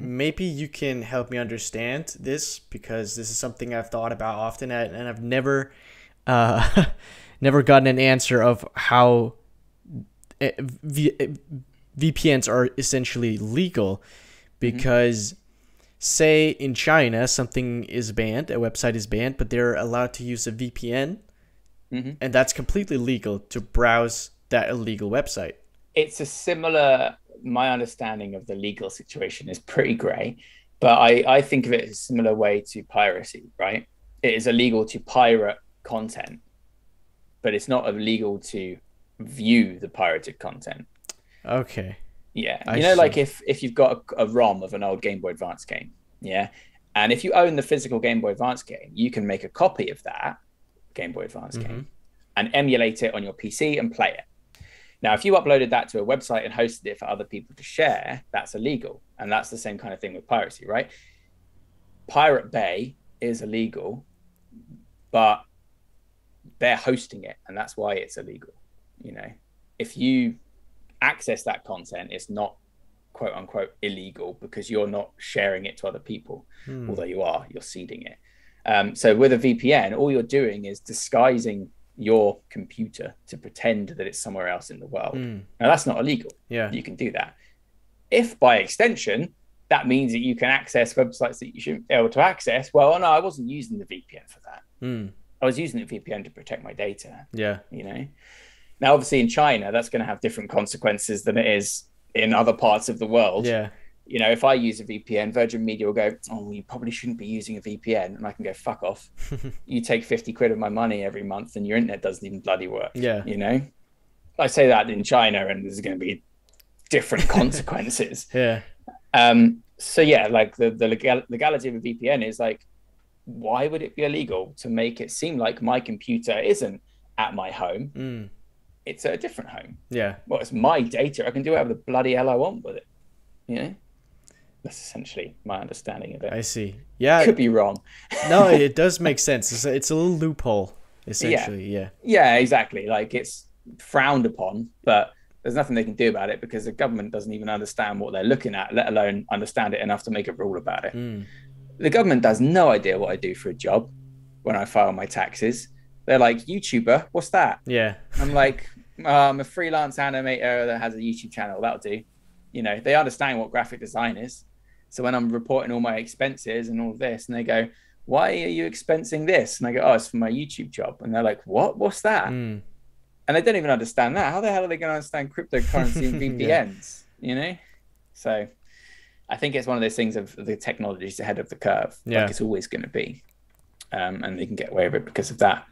maybe you can help me understand this because this is something I've thought about often and I've never, uh, never gotten an answer of how eh, v- eh, VPNs are essentially legal because. Mm-hmm say in China something is banned, a website is banned, but they're allowed to use a VPN, mm-hmm. and that's completely legal to browse that illegal website. It's a similar. My understanding of the legal situation is pretty grey, but I I think of it as a similar way to piracy. Right? It is illegal to pirate content, but it's not illegal to view the pirated content. Okay. Yeah, I you know, see. like if if you've got a, a, ROM of an old Game Boy Advance game, yeah, and if you own the physical Game Boy Advance game, you can make a copy of that Game Boy Advance mm-hmm. game and emulate it on your PC and play it. Now, if you uploaded that to a website and hosted it for other people to share, that's illegal, and that's the same kind of thing with piracy, right? Pirate Bay is illegal, but they're hosting it, and that's why it's illegal. You know, if you access that content, it's not quote unquote illegal because you're not sharing it to other people, hmm. although you are, you're seeding it. Um, so with a VPN, all you're doing is disguising your computer to pretend that it's somewhere else in the world. Hmm. Now that's not illegal. Yeah, you can do that. If by extension that means that you can access websites that you shouldn't be able to access, well, no, I wasn't using the VPN for that. Hmm. I was using the VPN to protect my data. Yeah, you know. Now, obviously, in China, that's going to have different consequences than it is in other parts of the world. Yeah. You know, if I use a VPN, Virgin Media will go, "Oh, you probably shouldn't be using a VPN," and I can go, "Fuck off! you take fifty quid of my money every month, and your internet doesn't even bloody work." Yeah. You know, I say that in China, and there's going to be different consequences. yeah. Um. So yeah, like the the legal- legality of a VPN is like, why would it be illegal to make it seem like my computer isn't at my home? Mm it's a different home. Yeah. Well, it's my data. I can do whatever the bloody hell I want with it. You know? That's essentially my understanding of it. I see. Yeah. Could be wrong. no, it does make sense. It's a, it's a little loophole, essentially. Yeah. yeah. Yeah, exactly. Like it's frowned upon, but there's nothing they can do about it because the government doesn't even understand what they're looking at, let alone understand it enough to make a rule about it. Mm. The government has no idea what I do for a job when I file my taxes. They're like, YouTuber, what's that? Yeah. I'm like, oh, I'm a freelance animator that has a YouTube channel. That'll do. You know, they understand what graphic design is. So when I'm reporting all my expenses and all of this, and they go, why are you expensing this? And I go, oh, it's for my YouTube job. And they're like, what? What's that? Mm. And they don't even understand that. How the hell are they going to understand cryptocurrency and VPNs? yeah. You know? So I think it's one of those things of the technology is ahead of the curve. Yeah. Like it's always going to be. Um, and they can get away with it because of that.